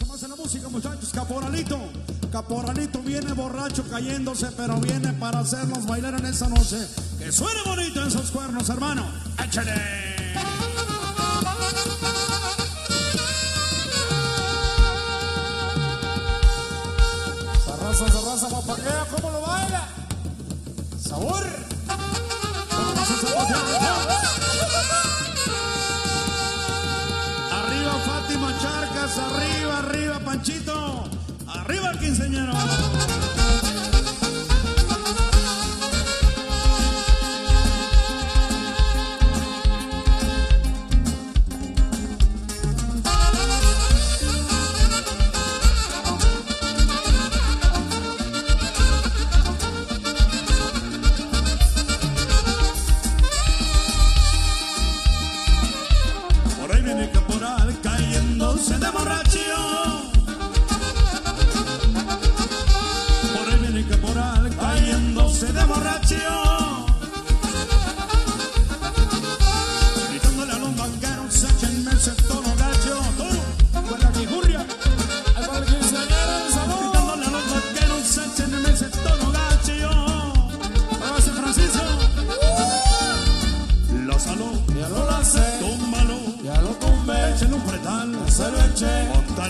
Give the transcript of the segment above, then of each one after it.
Vamos más en la música, muchachos. Caporalito. Caporalito viene borracho cayéndose, pero viene para hacernos bailar en esa noche. Que suene bonito en esos cuernos, hermano. ¡Échale! Esa raza, esa raza papaquea, ¿cómo lo baila? Sabor. Charcas, arriba, arriba Panchito, arriba el quinceñero. Por ahí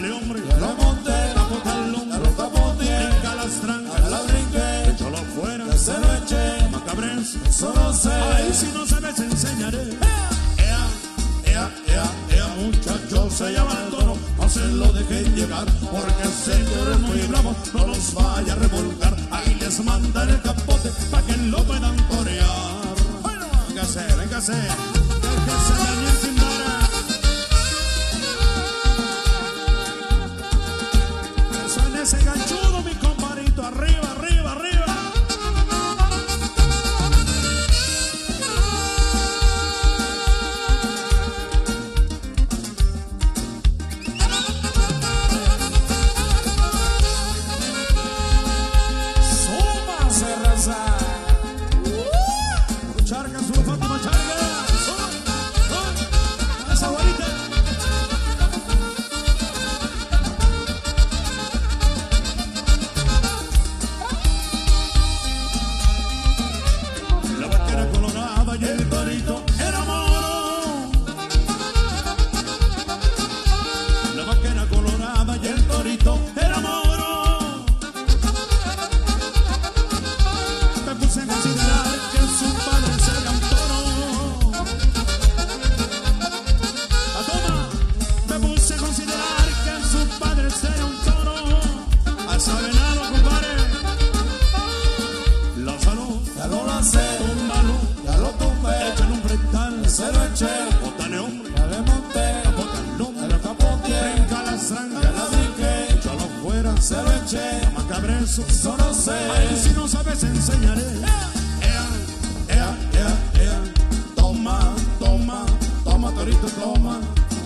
Dale, hombre. lo monté, ya hombro. lo capoteé, Brinca las trancas. la brinqué, Échalo afuera. ya se lo eché, Macabres. solo sé. Ahí si no sabes enseñaré. Ea, ea, ea, ea, muchachos, se llama el toro. No se lo dejen llegar, porque el señor es muy bravo. No los vaya a revolcar. Ahí les mandan el capote pa' que lo puedan torear. Bueno, véngase, véngase.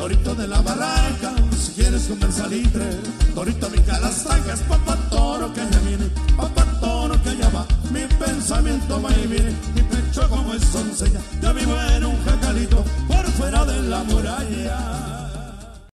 Torito, de la barranca, quieres comer salitre. Torito brinca las trancas, papá toro que ya viene. Papá toro que ya va. Mi pensamiento va y viene. Mi pecho como es doncella. Ya vivo en un jacalito por fuera de la muralla.